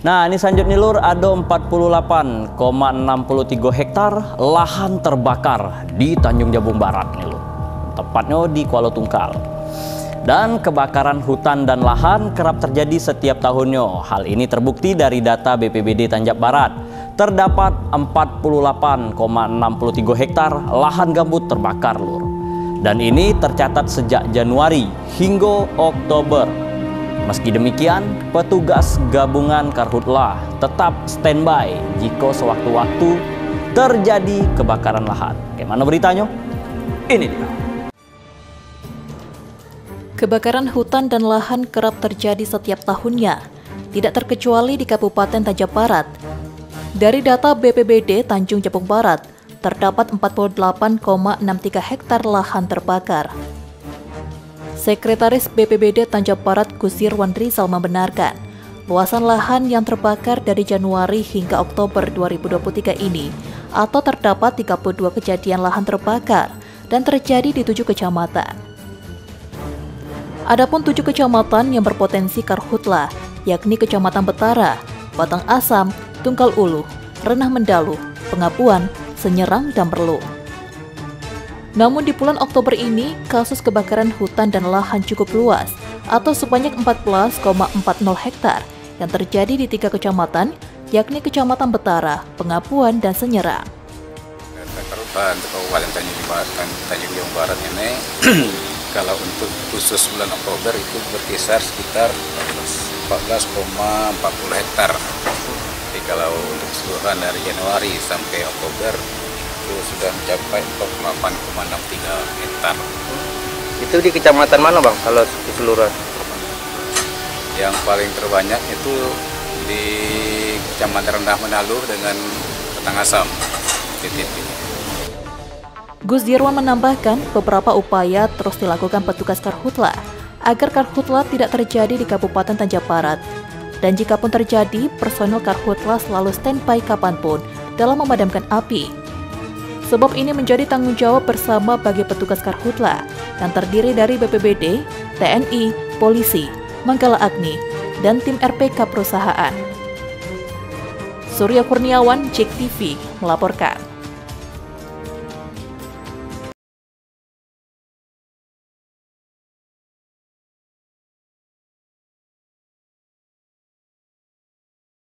Nah, ini selanjutnya lur ada 48,63 hektar lahan terbakar di Tanjung Jabung Barat nih lur. Tepatnya di Kuala Tungkal. Dan kebakaran hutan dan lahan kerap terjadi setiap tahunnya. Hal ini terbukti dari data BPBD Tanjab Barat. Terdapat 48,63 hektar lahan gambut terbakar lur. Dan ini tercatat sejak Januari hingga Oktober. Meski demikian, petugas gabungan Karhutlah tetap standby jika sewaktu-waktu terjadi kebakaran lahan. Bagaimana beritanya? Ini dia. Kebakaran hutan dan lahan kerap terjadi setiap tahunnya, tidak terkecuali di Kabupaten Tanjab Barat. Dari data BPBD Tanjung Jabung Barat, terdapat 48,63 hektar lahan terbakar. Sekretaris BPBD Tanjab Barat Kusirwan Rizal membenarkan, luasan lahan yang terbakar dari Januari hingga Oktober 2023 ini atau terdapat 32 kejadian lahan terbakar dan terjadi di tujuh kecamatan. Adapun tujuh kecamatan yang berpotensi karhutla, yakni Kecamatan Betara, Batang Asam, Tungkal Ulu, Renah Mendalu, Pengapuan, Senyerang, dan Perlu. Namun di bulan Oktober ini, kasus kebakaran hutan dan lahan cukup luas, atau sebanyak 14,40 hektar yang terjadi di tiga kecamatan, yakni Kecamatan Betara, Pengapuan, dan Senyerang. Kabupaten Kabupaten Tanjung Jabung Barat ini kalau untuk khusus bulan Oktober itu berkisar sekitar 14,40 hektar. Jadi kalau untuk keseluruhan dari Januari sampai Oktober itu sudah mencapai 48,63 hektar. Itu di kecamatan mana bang kalau keseluruhan? Yang paling terbanyak itu di Kecamatan Rendah Menalu dengan Petang Asam. Titik ini. Gus Dirwan menambahkan beberapa upaya terus dilakukan petugas Karhutla agar Karhutla tidak terjadi di Kabupaten Tanjab Barat. Dan jika pun terjadi, personel Karhutla selalu standby kapan pun dalam memadamkan api. Sebab ini menjadi tanggung jawab bersama bagi petugas Karhutla yang terdiri dari BPBD, TNI, polisi, Manggala Agni, dan tim RPK perusahaan. Surya Kurniawan, Cek TV, melaporkan.